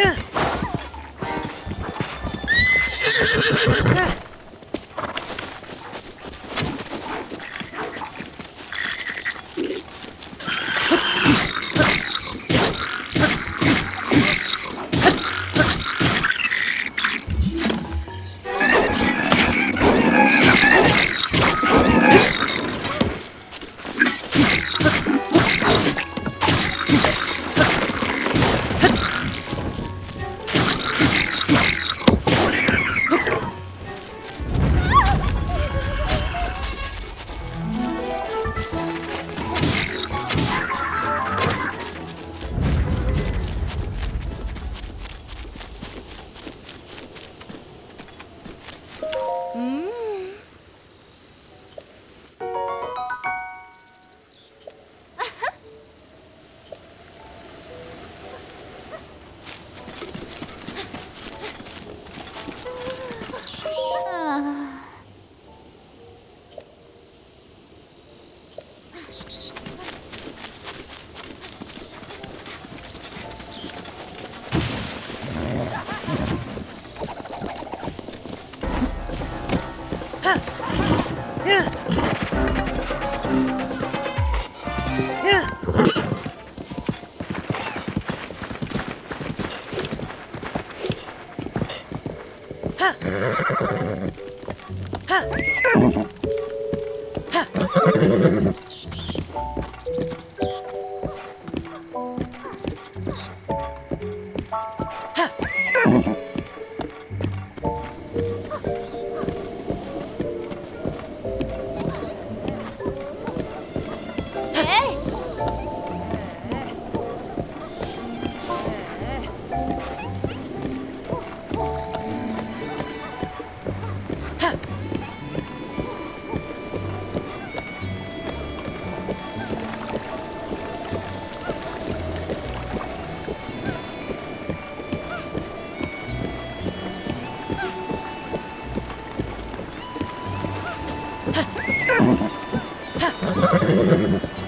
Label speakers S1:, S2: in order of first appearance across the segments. S1: Yeah. Ha! пока.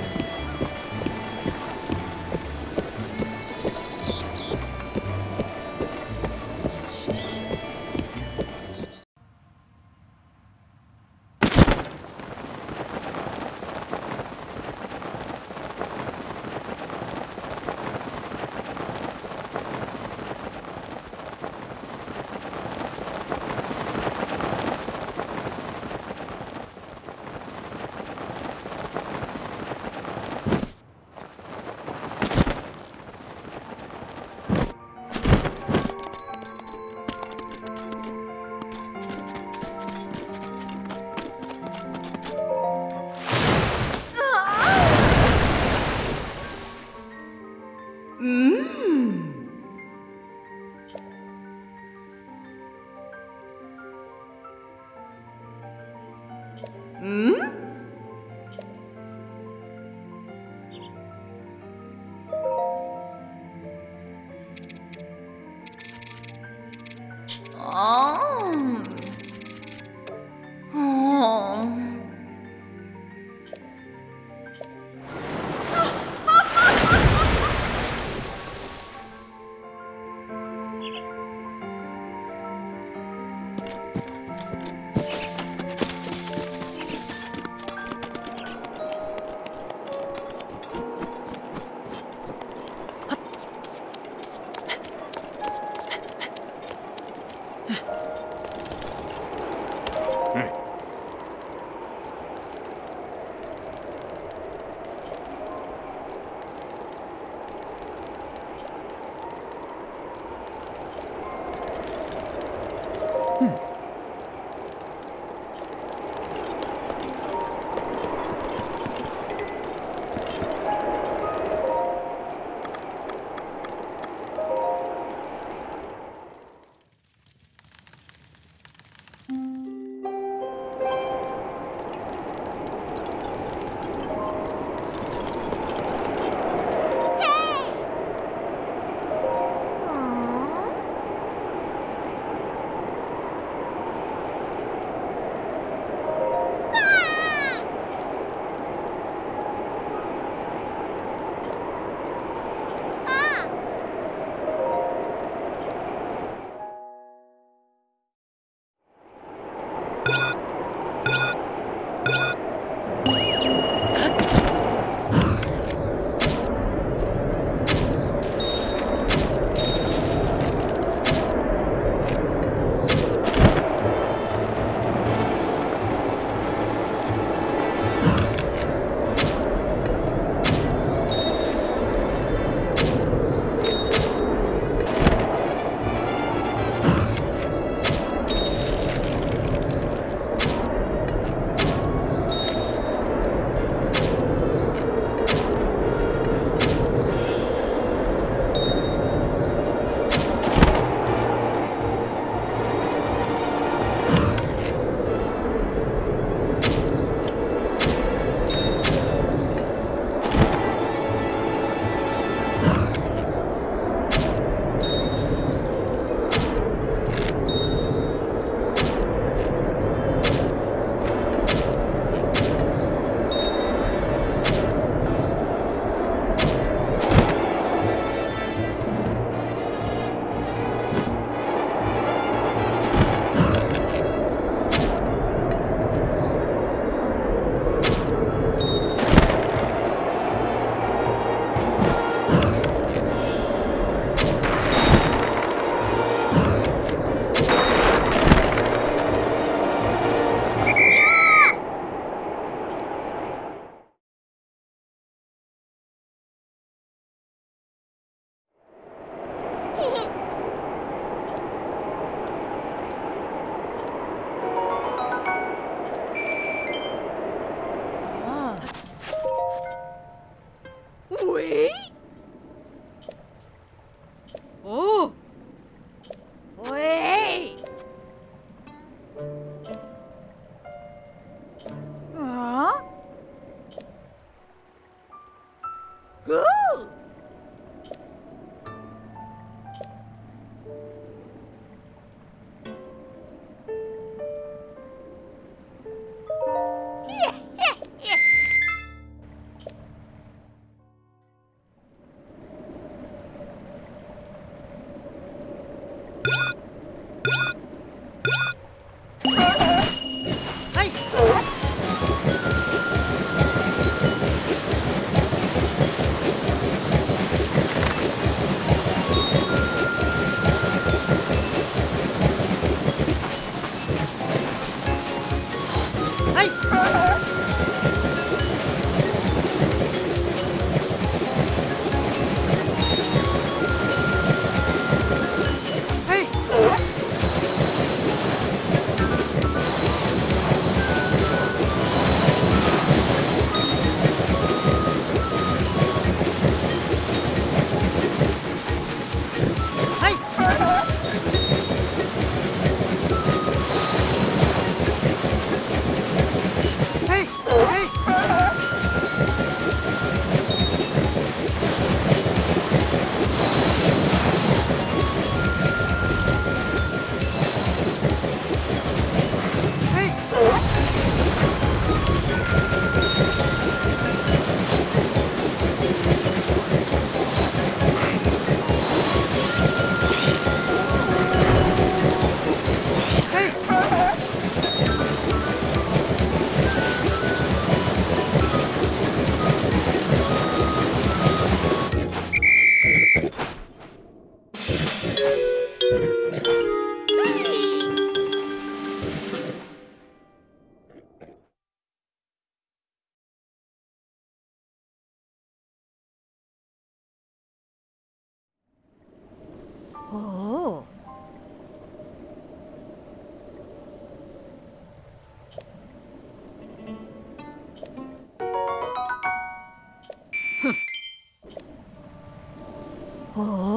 S1: Woo! Oh.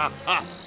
S1: ha ha!